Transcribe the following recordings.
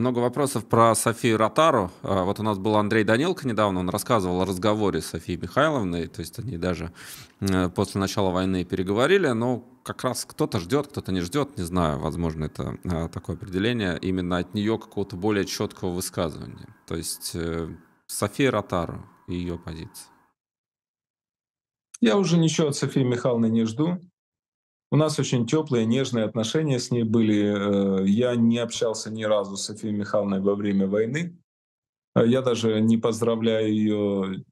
Много вопросов про Софию Ротару. А, вот у нас был Андрей Данилко недавно, он рассказывал о разговоре с Софией Михайловной, то есть они даже э, после начала войны переговорили, но как раз кто-то ждет, кто-то не ждет, не знаю, возможно, это а, такое определение, именно от нее какого-то более четкого высказывания. То есть э, София Ротару и ее позиция. Я уже ничего от Софии Михайловны не жду. У нас очень теплые, нежные отношения с ней были. Э, я не общался ни разу с Софией Михайловной во время войны. Э, я даже не поздравляю ее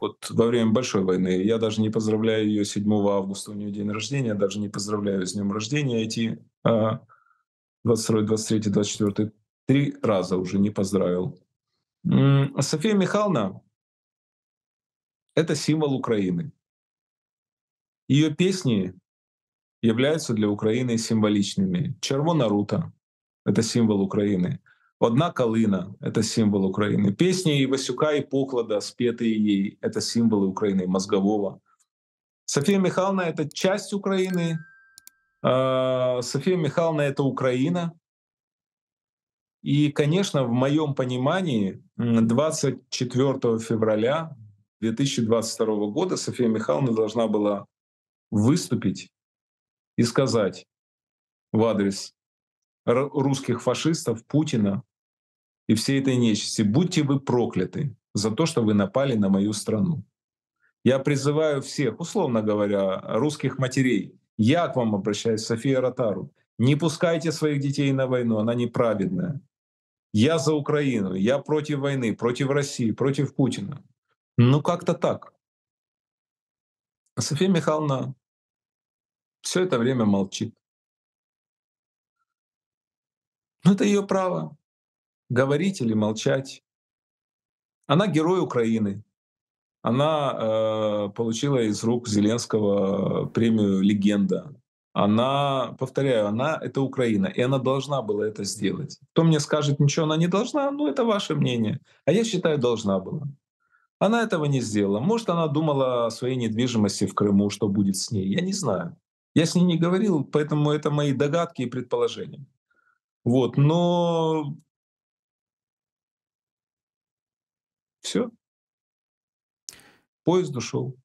вот во время большой войны. Я даже не поздравляю ее 7 августа, у нее день рождения, даже не поздравляю с днем рождения эти 22, 23, 24. Три раза уже не поздравил. София Михайловна — это символ Украины. Ее песни являются для Украины символичными. Червона рута — это символ Украины. Одна калина — это символ Украины. Песни Ивасюка и Поклада, спетые ей, это символы Украины, Мозгового. София Михайловна — это часть Украины. А, София Михайловна — это Украина. И, конечно, в моем понимании 24 февраля 2022 года София Михайловна должна была выступить и сказать в адрес русских фашистов, Путина и всей этой нечисти, будьте вы прокляты за то, что вы напали на мою страну. Я призываю всех, условно говоря, русских матерей, я к вам обращаюсь, София Ротару, не пускайте своих детей на войну, она неправедная. Я за Украину, я против войны, против России, против Путина. Ну как-то так. София Михайловна все это время молчит. Но это ее право говорить или молчать. Она герой Украины. Она э, получила из рук Зеленского премию «Легенда». Она, повторяю, она — это Украина, и она должна была это сделать. Кто мне скажет, ничего она не должна, ну это ваше мнение. А я считаю, должна была. Она этого не сделала. Может, она думала о своей недвижимости в Крыму, что будет с ней. Я не знаю. Я с ней не говорил, поэтому это мои догадки и предположения. Вот, но все. Поезд ушел.